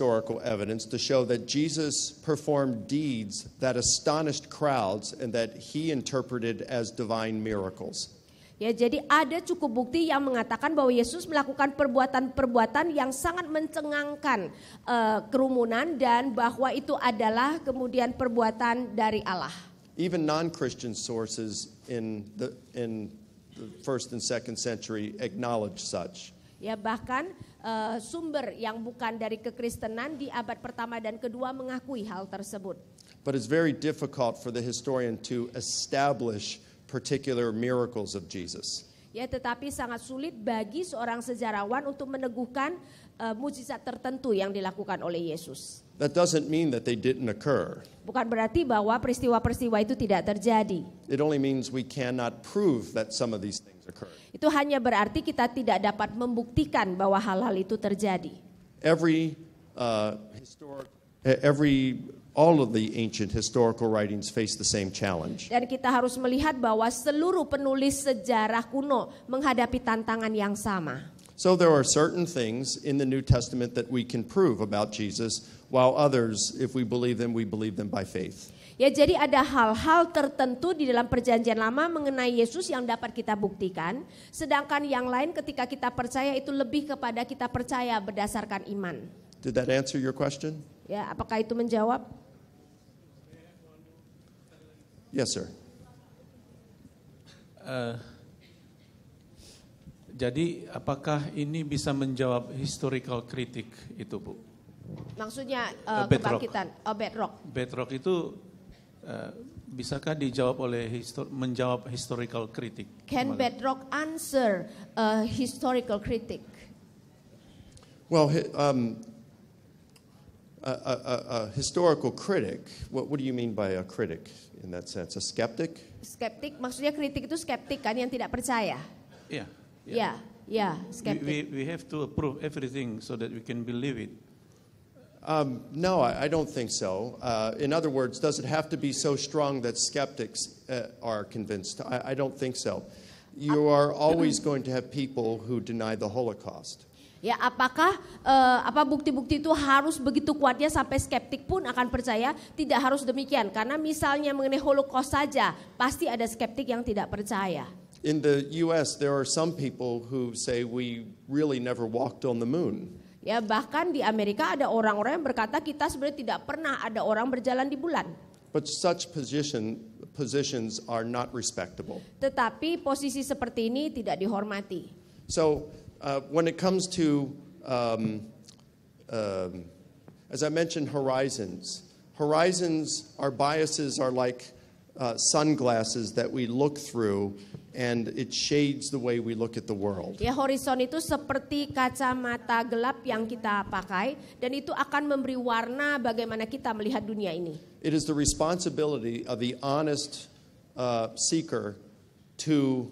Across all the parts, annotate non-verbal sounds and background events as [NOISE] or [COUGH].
historical evidence to show that Jesus performed deeds that astonished crowds and that he interpreted as divine miracles. Ya, jadi ada cukup bukti yang mengatakan bahwa Yesus melakukan perbuatan-perbuatan yang sangat mencengangkan eh, kerumunan dan bahwa itu adalah kemudian perbuatan dari Allah. Even non-Christian sources in the in the first and second century acknowledge such. Ya, bahkan eh, sumber yang bukan dari kekristenan di abad pertama dan kedua mengakui hal tersebut. But it's very difficult for the historian to establish particular miracles of Jesus. Ya, tetapi sangat sulit bagi seorang sejarawan untuk meneguhkan eh, mujizat tertentu yang dilakukan oleh Yesus. That doesn't mean that they didn't occur. Bukan berarti bahwa peristiwa-peristiwa itu tidak terjadi. It only means we cannot prove that some of these things. Itu hanya berarti kita tidak dapat membuktikan bahwa hal-hal itu terjadi. Every uh, historic, every all of the ancient historical writings face the same challenge. Dan kita harus melihat bahwa seluruh penulis sejarah kuno menghadapi tantangan yang sama. So there are certain things in the New Testament that we can prove about Jesus, while others, if we believe them, we believe them by faith. Ya, jadi ada hal-hal tertentu di dalam perjanjian lama mengenai Yesus yang dapat kita buktikan, sedangkan yang lain ketika kita percaya itu lebih kepada kita percaya berdasarkan iman. Did that answer your question? Ya, apakah itu menjawab? Yes, sir. Eh, jadi apakah ini bisa menjawab historical kritik itu Bu? Maksudnya Uh, uh, bedrock. kebangkitan, oh bedrock. Bedrock itu eh, bisakah dijawab oleh histo- menjawab historical kritik? Can bedrock answer a historical critic? Well, um, a, a, a, a historical critic, what, what do you mean by a critic in that sense? A skeptic? Skeptik, maksudnya kritik itu skeptik kan yang tidak percaya. Iya. Ya, ya, We, we, skeptik. we have to approve everything so that we can believe it. Um, no, I, I don't think so. Uh, in other words, does it have to be so strong that skeptics uh, are convinced? I, I don't think so. You are always going to have people who deny the Holocaust. Ya, apakah eh, apa bukti-bukti itu harus begitu kuatnya sampai skeptik pun akan percaya? Tidak harus demikian, karena misalnya mengenai Holocaust saja pasti ada skeptik yang tidak percaya. In the U.S., there are some people who say we really never walked on the moon. Ya, bahkan di Amerika ada orang-orang yang berkata kita sebenarnya tidak pernah ada orang berjalan di bulan. But such position, positions are not respectable. Tetapi posisi seperti ini tidak dihormati. So, uh, when it comes to, um, um, as I mentioned, horizons, horizons, our biases are like uh, sunglasses that we look through, and it shades the way we look at the world. Ya horizon itu seperti kacamata gelap yang kita pakai dan itu akan memberi warna bagaimana kita melihat dunia ini. It is the responsibility of the honest uh, seeker to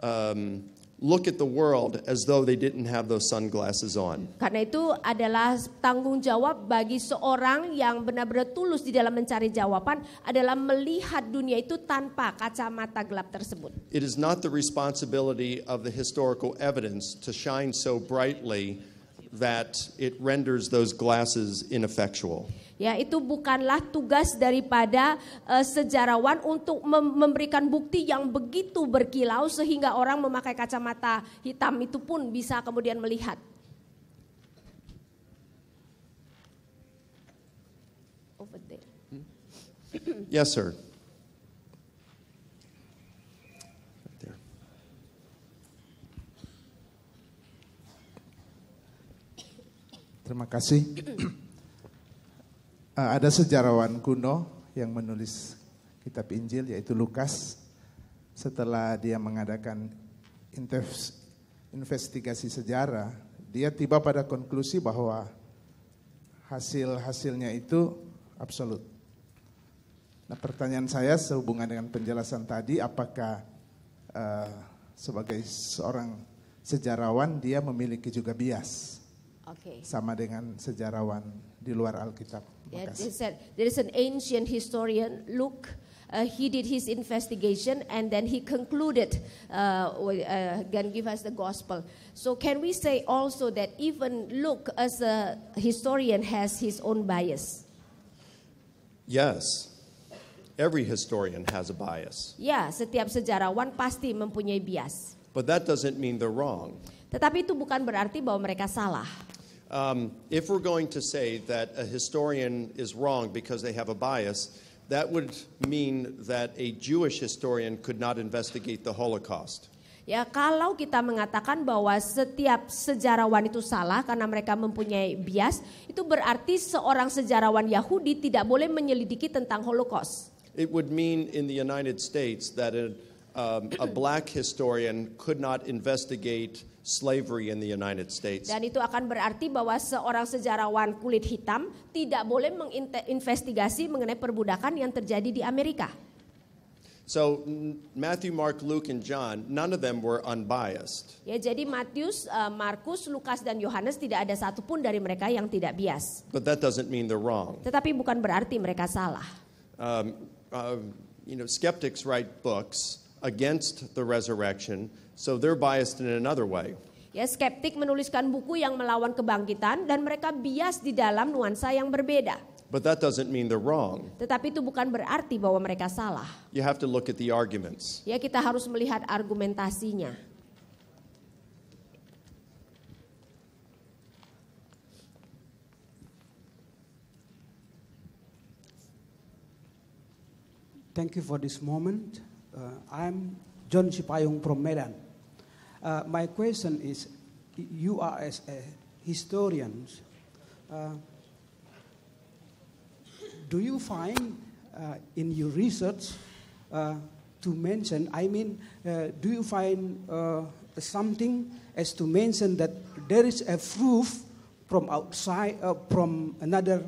um, look at the world as though they didn't have those sunglasses on. Karena itu adalah tanggung jawab bagi seorang yang benar-benar tulus di dalam mencari jawaban adalah melihat dunia itu tanpa kacamata gelap tersebut. It is not the responsibility of the historical evidence to shine so brightly that it renders those glasses ineffectual. Ya, itu bukanlah tugas daripada eh, sejarawan untuk mem- memberikan bukti yang begitu berkilau sehingga orang memakai kacamata hitam itu pun bisa kemudian melihat. Over there. Yes, sir. Terima kasih. [CLEARS THROAT] Eh, ada sejarawan kuno yang menulis kitab Injil yaitu Lukas. Setelah dia mengadakan inves- investigasi sejarah, dia tiba pada konklusi bahwa hasil-hasilnya itu absolut. Nah, pertanyaan saya sehubungan dengan penjelasan tadi, apakah eh, sebagai seorang sejarawan dia memiliki juga bias? Oke. sama dengan sejarawan di luar Alkitab. Yeah, Makasih. they said there is an ancient historian, Luke, uh, he did his investigation and then he concluded uh, uh, and give us the gospel. So can we say also that even Luke as a historian has his own bias? Yes, every historian has a bias, Ya, setiap sejarawan pasti mempunyai bias. but that doesn't mean they're wrong. Tetapi itu bukan berarti bahwa mereka salah. Um, if we're going to say that a historian is wrong because they have a bias, that would mean that a Jewish historian could not investigate the Holocaust. Ya, kalau kita mengatakan bahwa setiap sejarawan itu salah karena mereka mempunyai bias, itu berarti seorang sejarawan Yahudi tidak boleh menyelidiki tentang Holocaust. It would mean in the United States that a, um, a black historian could not investigate slavery in the United States. Dan itu akan berarti bahwa seorang sejarawan kulit hitam tidak boleh menginvestigasi mengenai perbudakan yang terjadi di Amerika. So Matthew, Mark, Luke, and John, none of them were unbiased. Ya, jadi Matius, eh, Markus, Lukas dan Yohanes tidak ada satupun dari mereka yang tidak bias. But that doesn't mean they're wrong. Tetapi bukan berarti mereka salah. Um, uh, you know, skeptics write books against the resurrection, so they're biased in another way. Ya, skeptik menuliskan buku yang melawan kebangkitan dan mereka bias di dalam nuansa yang berbeda. But that doesn't mean they're wrong. Tetapi itu bukan berarti bahwa mereka salah. You have to look at the arguments. Ya, kita harus melihat argumentasinya. Thank you for this moment. Uh, I'm John Sipayung from Medan. Uh, my question is, you are as a historian, uh, do you find uh, in your research uh, to mention, I mean, uh, do you find uh, something as to mention that there is a proof from outside, from another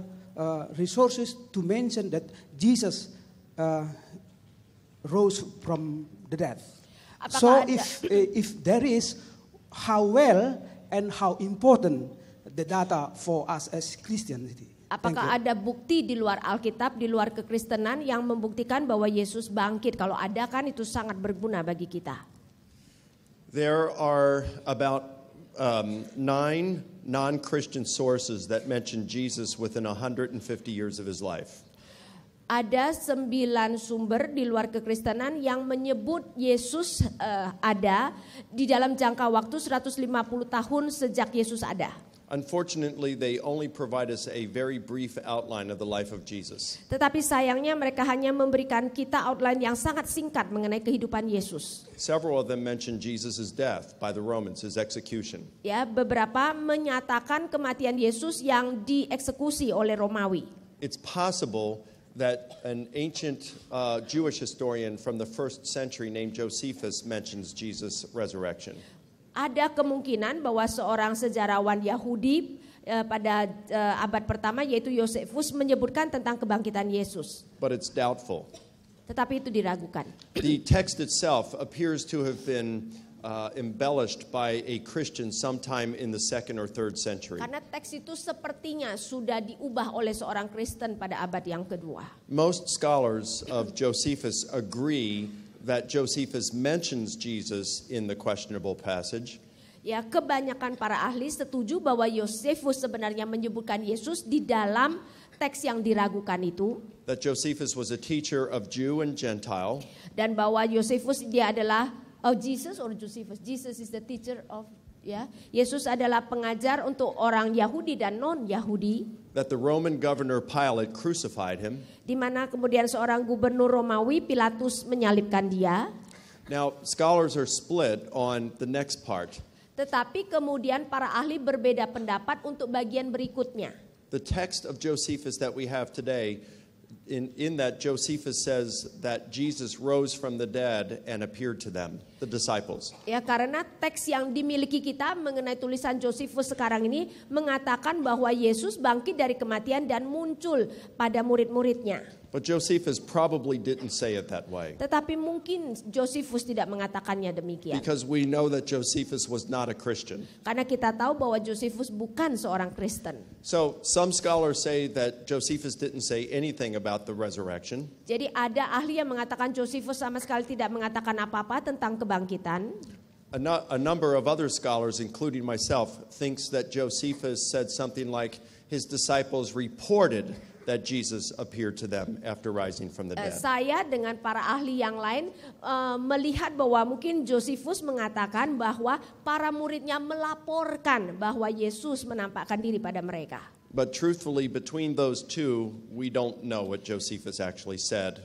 resources to mention that Jesus rose from the dead? Apakah so ada- if, uh, if there is, how well and how important the data for us as Christianity? Apakah ada bukti di luar Alkitab, di luar kekristenan yang membuktikan bahwa Yesus bangkit? Kalau ada kan itu sangat berguna bagi kita. There are about um, nine non Christian sources that mention Jesus within 150 years of his life. Ada sembilan sumber di luar kekristenan yang menyebut Yesus eh, ada di dalam jangka waktu 150 tahun sejak Yesus ada. Unfortunately, they only provide us a very brief outline of the life of Jesus. Tetapi sayangnya mereka hanya memberikan kita outline yang sangat singkat mengenai kehidupan Yesus. Several of them mention Jesus' death by the Romans, his execution. Ya, beberapa menyatakan kematian Yesus yang dieksekusi oleh Romawi. It's possible that an ancient uh, Jewish historian from the first century named Josephus mentions Jesus' resurrection. Ada kemungkinan bahwa seorang sejarawan Yahudi eh, pada eh, abad pertama yaitu Yosefus menyebutkan tentang kebangkitan Yesus. But it's doubtful. Tetapi itu diragukan. The text itself appears to have been uh, embellished by a Christian sometime in the second or third century. Karena teks itu sepertinya sudah diubah oleh seorang Kristen pada abad yang kedua. Most scholars of Josephus agree that Josephus mentions Jesus in the questionable passage, Ya, kebanyakan para ahli setuju bahwa Yosefus sebenarnya menyebutkan Yesus di dalam teks yang diragukan itu that Josephus was a teacher of Jew and Gentile, dan bahwa Yosefus dia adalah oh Jesus or Josephus? Jesus is the teacher of ya. Yesus adalah pengajar untuk orang Yahudi dan non Yahudi that the Roman governor Pilate crucified him. di mana kemudian seorang gubernur Romawi Pilatus menyalibkan dia. Now, scholars are split on the next part. tetapi kemudian para ahli berbeda pendapat untuk bagian berikutnya. The text of Josephus that we have today, in, in that Josephus says that Jesus rose from the dead and appeared to them, the disciples. Ya karena teks yang dimiliki kita mengenai tulisan Josephus sekarang ini mengatakan bahwa Yesus bangkit dari kematian dan muncul pada murid-muridnya. But Josephus probably didn't say it that way Tetapi mungkin Josephus tidak mengatakannya demikian. because we know that Josephus was not a Christian. Karena kita tahu bahwa Josephus bukan seorang Kristen. So some scholars say that Josephus didn't say anything about the resurrection. Jadi ada ahli yang mengatakan Josephus sama sekali tidak mengatakan apa-apa tentang kebangkitan. A number of other scholars, including myself, thinks that Josephus said something like his disciples reported that Jesus appeared to them after rising from the Eh, dead. saya dengan para ahli yang lain eh, melihat bahwa mungkin Josephus mengatakan bahwa para muridnya melaporkan bahwa Yesus menampakkan diri pada mereka. But truthfully, between those two, we don't know what Josephus actually said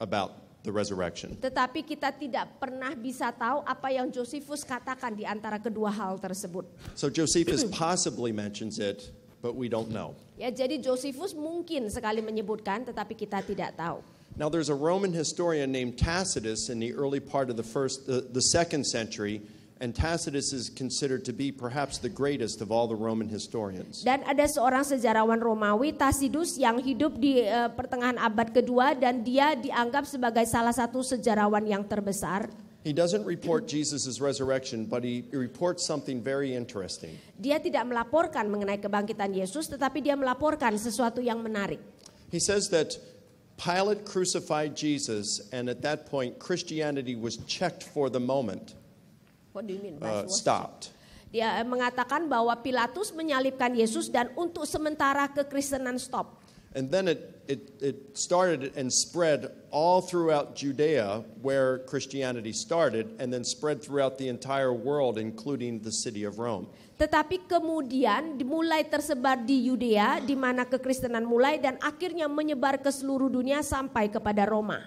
about the resurrection. Tetapi kita tidak pernah bisa tahu apa yang Josephus katakan di antara kedua hal tersebut. So Josephus possibly mentions it, but we don't know. Ya, jadi Josephus mungkin sekali menyebutkan, tetapi kita tidak tahu. Now, there's a Roman historian named Tacitus in the early part of the first, the, the second century, and Tacitus is considered to be perhaps the greatest of all the Roman historians. Dan ada seorang sejarawan Romawi, Tacitus, yang hidup di eh, pertengahan abad kedua dan dia dianggap sebagai salah satu sejarawan yang terbesar. He doesn't report Jesus' resurrection, but he reports something very interesting. Dia tidak melaporkan mengenai kebangkitan Yesus, tetapi dia melaporkan sesuatu yang menarik. He says that Pilate crucified Jesus, and at that point, Christianity was checked for the moment, What do you mean? uh, stopped. Dia mengatakan bahwa Pilatus menyalibkan Yesus dan untuk sementara kekristenan stop. And then it, it, it started and spread all throughout Judea, where Christianity started, and then spread throughout the entire world, including the city of Rome. Tetapi kemudian dimulai tersebar di Yudea, di mana kekristenan mulai dan akhirnya menyebar ke seluruh dunia sampai kepada Roma.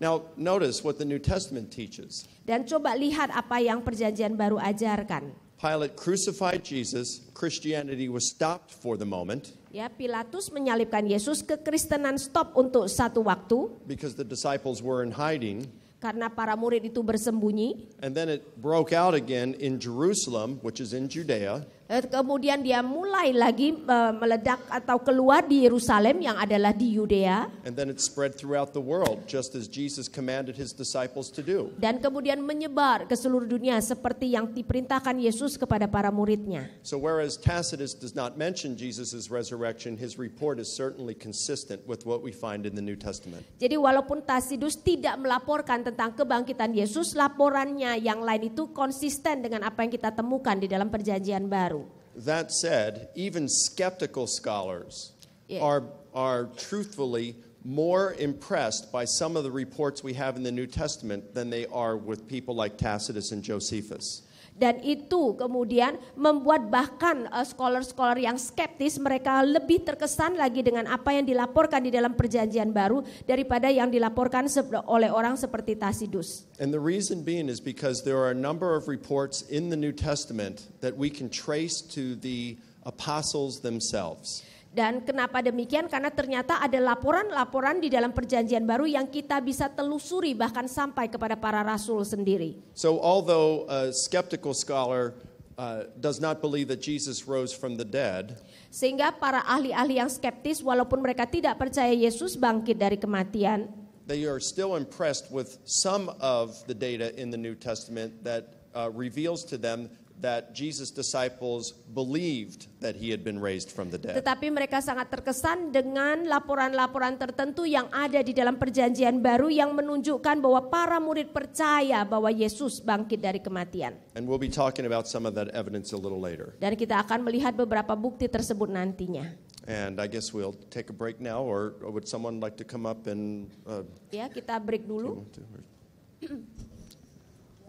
Now, notice what the New Testament teaches. Dan coba lihat apa yang perjanjian baru ajarkan. Pilate crucified Jesus, Christianity was stopped for the moment Ya, Pilatus menyalibkan Yesus, kekristenan stop untuk satu waktu because the disciples were in hiding. karena para murid itu bersembunyi. And then it broke out again in Jerusalem, which is in Judea. Eh, Kemudian dia mulai lagi eh, meledak atau keluar di Yerusalem yang adalah di Yudea And then it spread throughout the world, just as Jesus commanded his disciples to do. dan kemudian menyebar ke seluruh dunia seperti yang diperintahkan Yesus kepada para muridnya. So, whereas Tacitus does not mention Jesus' resurrection, his report is certainly consistent with what we find in the New Testament. Jadi walaupun Tasidus tidak melaporkan tentang kebangkitan Yesus, laporannya yang lain itu konsisten dengan apa yang kita temukan di dalam perjanjian baru. That said, even skeptical scholars Yeah. are, are truthfully more impressed by some of the reports we have in the New Testament than they are with people like Tacitus and Josephus. Dan itu kemudian membuat bahkan eh, scholar-scholar yang skeptis mereka lebih terkesan lagi dengan apa yang dilaporkan di dalam perjanjian baru daripada yang dilaporkan oleh orang seperti Tasidus. And the reason being is because there are a number of reports in the New Testament that we can trace to the apostles themselves. Dan kenapa demikian? Karena ternyata ada laporan-laporan di dalam perjanjian baru yang kita bisa telusuri bahkan sampai kepada para rasul sendiri. So, although a skeptical scholar uh, does not believe that Jesus rose from the dead, Sehingga para ahli-ahli yang skeptis walaupun mereka tidak percaya Yesus bangkit dari kematian, they are still impressed with some of the data in the New Testament that uh, reveals to them that Jesus' disciples believed that he had been raised from the dead. tetapi mereka sangat terkesan dengan laporan-laporan tertentu yang ada di dalam perjanjian baru yang menunjukkan bahwa para murid percaya bahwa Yesus bangkit dari kematian. And we'll be talking about some of that evidence a little later. Dan kita akan melihat beberapa bukti tersebut nantinya. And I guess we'll take a break now, or, or would someone like to come up and uh, Ya, kita break dulu.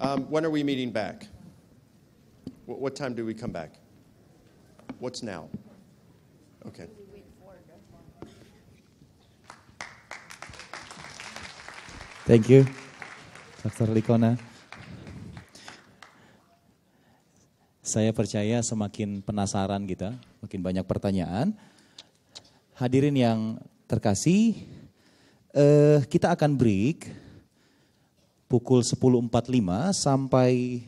Um, when are we meeting back? What, what time do we come back? What's now? Okay. Thank you, Dr. Likona. Saya percaya semakin penasaran kita, makin banyak pertanyaan. Hadirin yang terkasih, eh, kita akan break pukul 10.45 sampai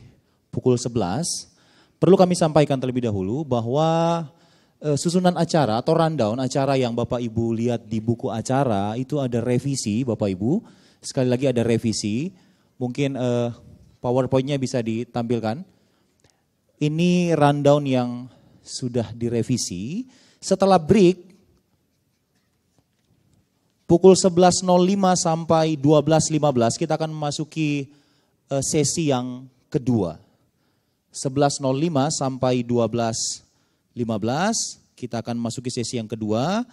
pukul 11. Perlu kami sampaikan terlebih dahulu bahwa eh, susunan acara atau rundown acara yang Bapak Ibu lihat di buku acara itu ada revisi Bapak Ibu. Sekali lagi ada revisi. Mungkin eh, PowerPoint-nya bisa ditampilkan. Ini rundown yang sudah direvisi. Setelah break Pukul 11.05 sampai 12.15 kita akan memasuki uh, sesi yang kedua. 11.05 sampai 12.15 kita akan memasuki sesi yang kedua.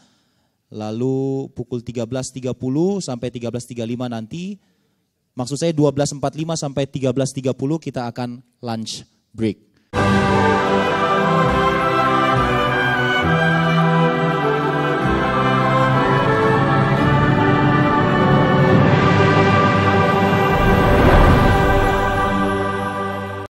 Lalu pukul 13.30 sampai 13.35 nanti maksud saya 12.45 sampai 13.30 kita akan lunch break.